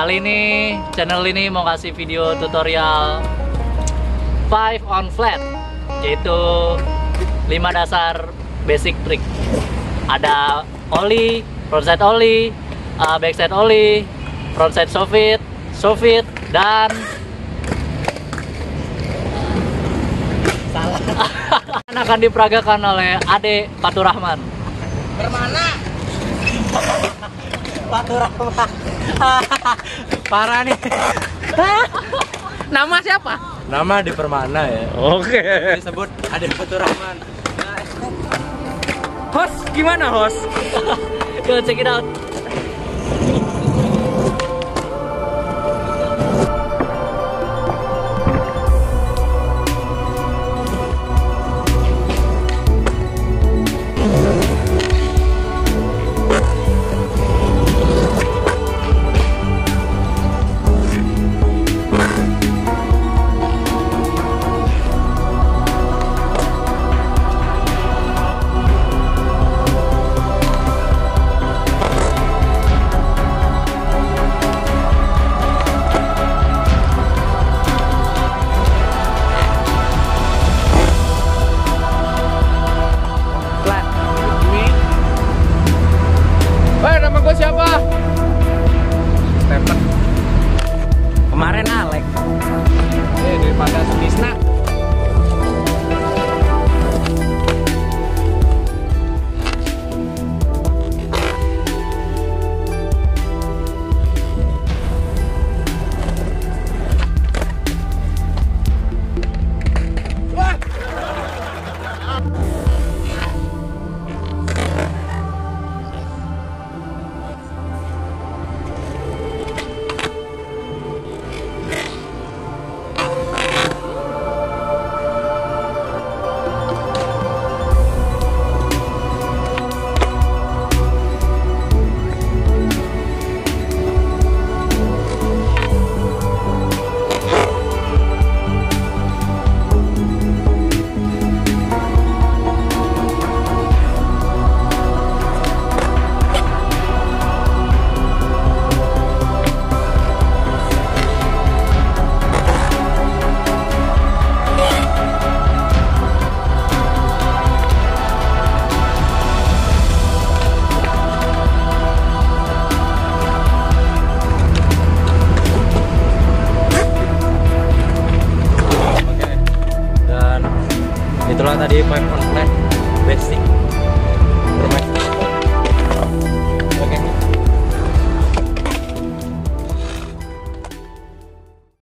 Kali ini channel ini mau kasih video tutorial 5 on flat yaitu 5 dasar basic trick. Ada ollie, frontside ollie, uh, backside ollie, frontside sofit, sofit dan akan diperagakan oleh Ade Faturrahman. Bermana? Faturrahman. Parah nih. Nama siapa? Nama di Permana ya. Oke. Disebut ada Faturrahman. Host gimana host? Go check it out. Oke. Dan itulah tadi five on flat basic